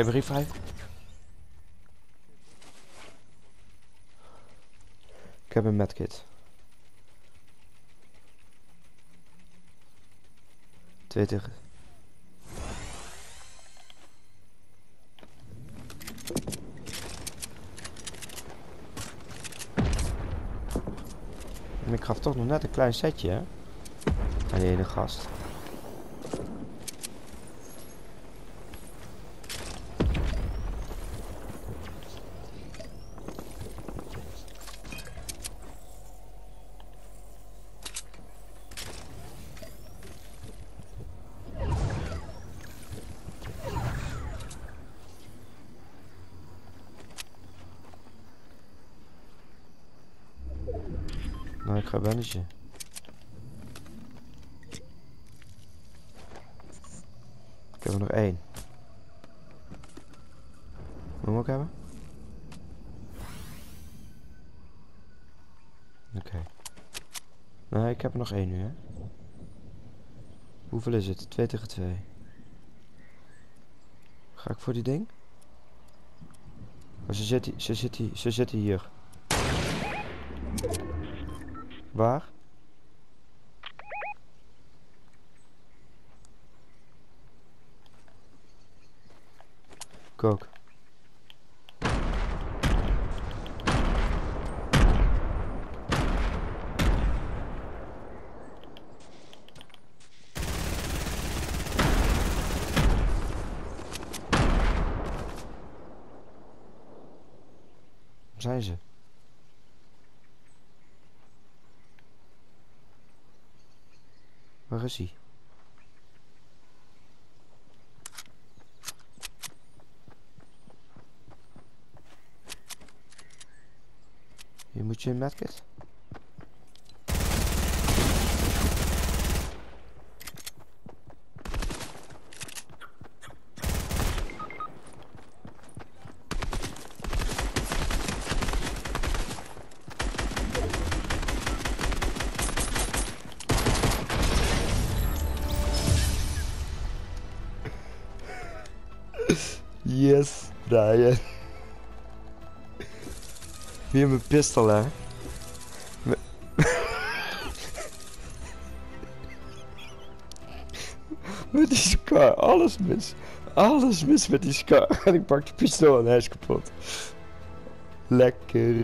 Geef revive. Ik heb een medkit. Twee tegen. En ik gaf toch nog net een klein setje, hè? Aan die ene gast. Nou, ik ga bandagen. Ik heb er nog één. Moet hem ook hebben? Oké. Nee, ik heb er nog één nu, hè. Hoeveel is het? 2 tegen 2. Ga ik voor die ding? Ze zit, hier- ze zit, hier- ze zitten hier. Waar? Kook. Zijn ze? Waar is hij? Hier moet je een medkit. Yes, Brian. Weer mijn pistool, hè? Me- met die scar, alles mis. Alles mis met die scar. En ik pak de pistool en hij is kapot. Lekker.